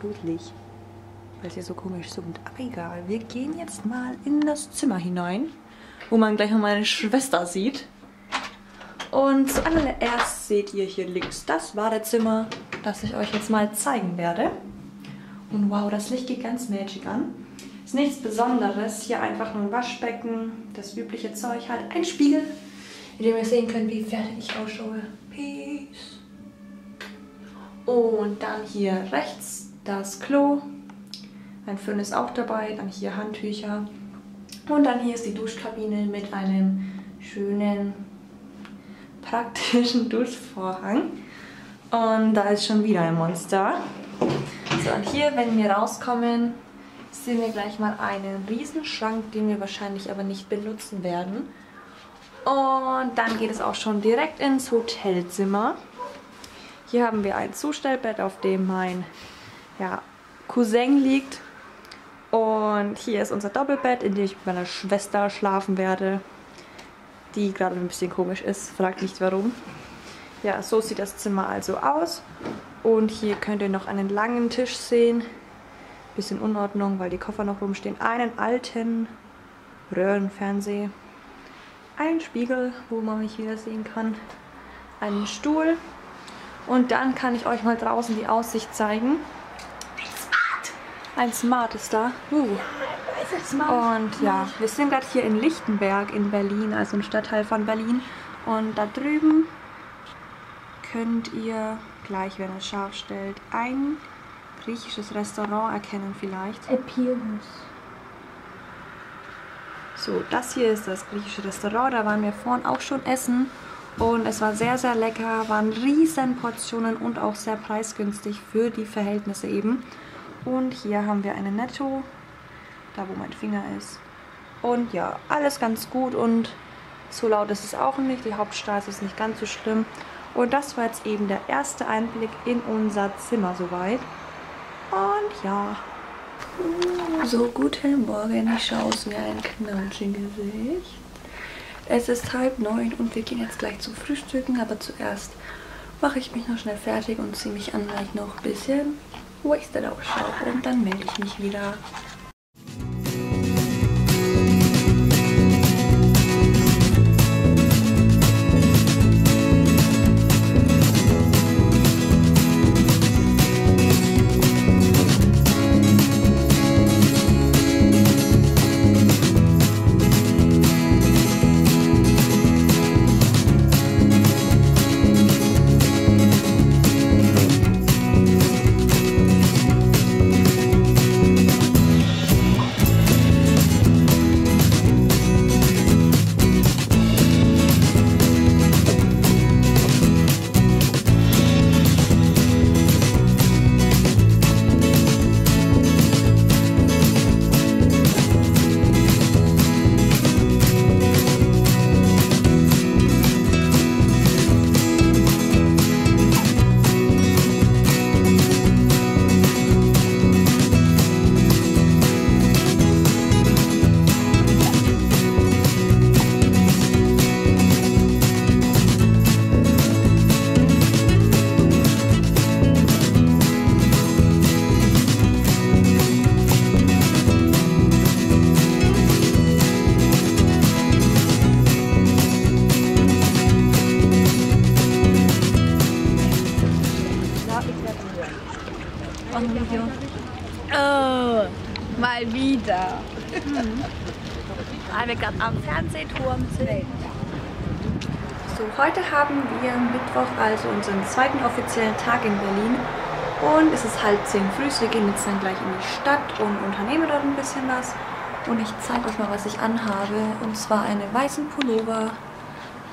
gruselig, weil es hier so komisch summt. Aber egal, wir gehen jetzt mal in das Zimmer hinein, wo man gleich noch meine Schwester sieht. Und zuallererst seht ihr hier links das Badezimmer, das ich euch jetzt mal zeigen werde. Und wow, das Licht geht ganz magic an. Ist nichts Besonderes. Hier einfach nur ein Waschbecken, das übliche Zeug halt. Ein Spiegel, in dem ihr sehen könnt, wie fertig ich ausschaue. Peace. Und dann hier rechts das Klo. Ein Föhn ist auch dabei. Dann hier Handtücher. Und dann hier ist die Duschkabine mit einem schönen, praktischen Duschvorhang. Und da ist schon wieder ein Monster. So, und hier, wenn wir rauskommen, sehen wir gleich mal einen Riesenschrank, den wir wahrscheinlich aber nicht benutzen werden. Und dann geht es auch schon direkt ins Hotelzimmer. Hier haben wir ein Zustellbett, auf dem mein ja, Cousin liegt. Und hier ist unser Doppelbett, in dem ich mit meiner Schwester schlafen werde. Die gerade ein bisschen komisch ist, fragt nicht warum. Ja, so sieht das Zimmer also aus. Und hier könnt ihr noch einen langen Tisch sehen. Bisschen Unordnung, weil die Koffer noch rumstehen. Einen alten Röhrenfernseher. Einen Spiegel, wo man mich wieder sehen kann. Einen Stuhl. Und dann kann ich euch mal draußen die Aussicht zeigen. Ein Smart. Ist da. Uh. Und ja, wir sind gerade hier in Lichtenberg in Berlin, also im Stadtteil von Berlin. Und da drüben könnt ihr gleich, wenn es scharf stellt, ein griechisches Restaurant erkennen vielleicht. Epirus. So, das hier ist das griechische Restaurant. Da waren wir vorhin auch schon essen. Und es war sehr, sehr lecker. Waren riesen Portionen und auch sehr preisgünstig für die Verhältnisse eben. Und hier haben wir eine Netto. Da, wo mein Finger ist. Und ja, alles ganz gut und so laut ist es auch nicht. Die Hauptstraße ist nicht ganz so schlimm. Und das war jetzt eben der erste Einblick in unser Zimmer soweit. Und ja. So, guten Morgen. Ich schaue aus wie ein Knatschengesicht. Es ist halb neun und wir gehen jetzt gleich zum Frühstücken. Aber zuerst mache ich mich noch schnell fertig und ziehe mich an, weil ich noch ein bisschen wasted ausschaue. Und dann melde ich mich wieder. Oh, mal wieder. Weil wir gerade am Fernsehturm sind. So, heute haben wir Mittwoch, also unseren zweiten offiziellen Tag in Berlin. Und es ist halb zehn früh. Wir gehen jetzt dann gleich in die Stadt und unternehmen dort ein bisschen was. Und ich zeige euch mal, was ich anhabe. Und zwar einen weißen Pullover,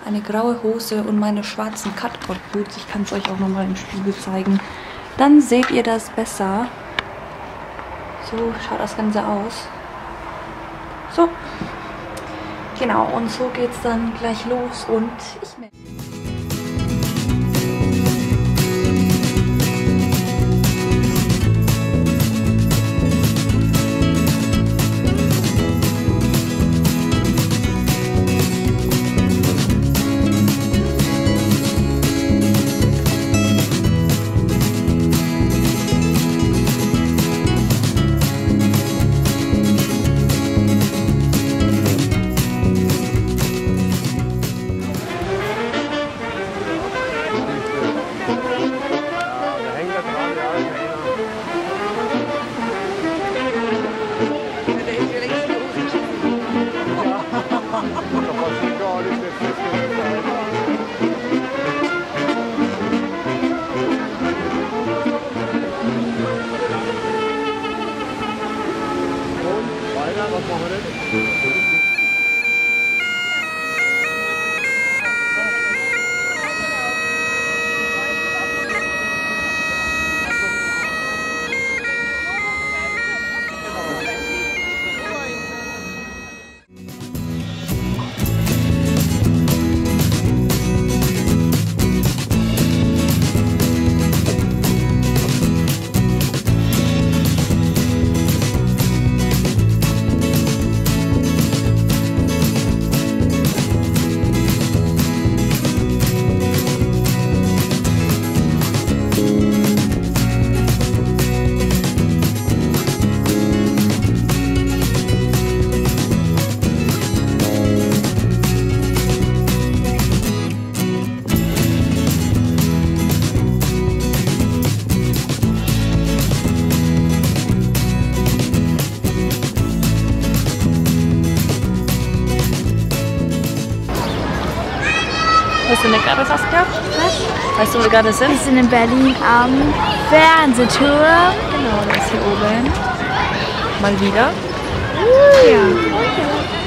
eine graue Hose und meine schwarzen Cut-Out-Boots. Ich kann es euch auch nochmal im Spiegel zeigen. Dann seht ihr das besser. So schaut das Ganze aus. So. Genau, und so geht's dann gleich los und ich melde Wo sind wir gerade, Saskia? Was? Weißt du, wo wir gerade sind? Wir sind in Berlin am Fernsehturm. Genau, der ist hier oben. Mal wieder. Ja.